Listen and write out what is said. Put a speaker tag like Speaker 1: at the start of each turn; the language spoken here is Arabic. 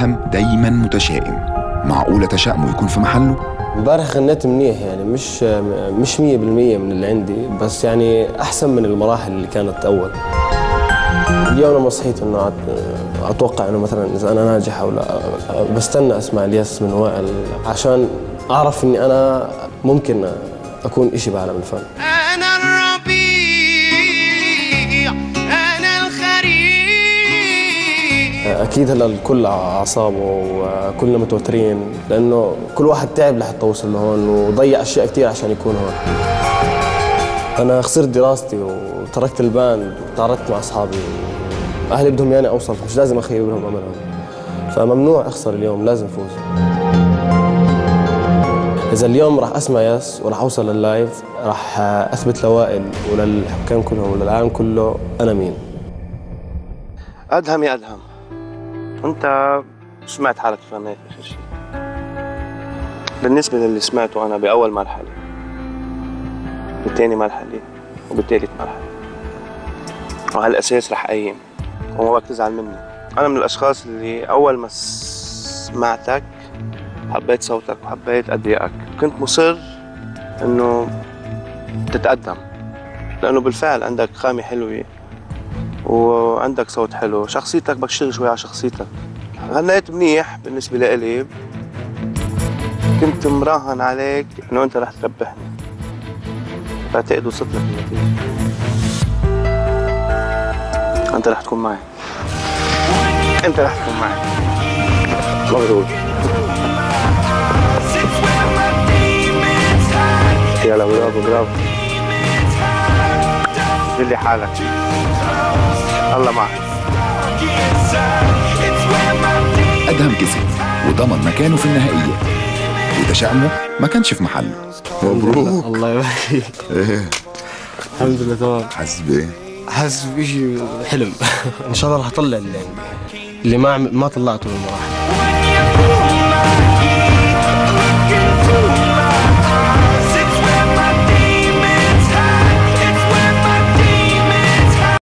Speaker 1: أدهم دايما متشائم. معقولة تشاؤمه يكون في محله؟
Speaker 2: امبارح غنيت منيح يعني مش مش 100% من اللي عندي بس يعني أحسن من المراحل اللي كانت أول. اليوم لما صحيت إنه أتوقع إنه مثلا إذا أنا ناجح أو لا بستنى أسمع الياس من وائل عشان أعرف إني أنا ممكن أكون إشي بعالم الفن. أكيد هلا الكل أعصابه وكلنا متوترين لأنه كل واحد تعب لحتى يوصل لهون وضيع أشياء كثير عشان يكون هون. أنا خسرت دراستي وتركت ال band وتعارضت مع أصحابي. أهلي بدهم ياني أوصل مش لازم اخيب لهم أملهم. فممنوع أخسر اليوم لازم فوز إذا اليوم راح أسمع yes وراح أوصل لل live راح أثبت لوائل وللحكام كلهم وللعالم كله أنا مين.
Speaker 3: أدهم يا أدهم. انت سمعت حالك فنان آخر شيء. بالنسبة للي سمعته أنا بأول مرحلة بتاني مرحلة وبالتالت مرحلة. وعلى الاساس رح قيم وما بدك تزعل مني. أنا من الأشخاص اللي أول ما سمعتك حبيت صوتك وحبيت ادائك كنت مصر إنه تتقدم لأنه بالفعل عندك خامة حلوة وعندك صوت حلو. شخصيتك بدك تشتغل شوي على شخصيتك. غنيت منيح بالنسبة لإلي. كنت مراهن عليك إنه أنت رح تربحني. بعتقد وصلت لك النتيجة أنت رح تكون معي. أنت رح تكون معي. مبروك. يلا برافو برافو. جلي حالك. الله معك.
Speaker 1: أدهم كسب وضمن مكانه في النهائية. وتشاؤمه ما كانش في محله. مبروك.
Speaker 2: الله يبارك. فيك
Speaker 1: إيه.
Speaker 2: الحمد لله تمام.
Speaker 1: حاسس بايه؟
Speaker 2: حاسس بشيء حلم. إن شاء الله راح أطلع اللي اللي ما ما طلعته من المراحل.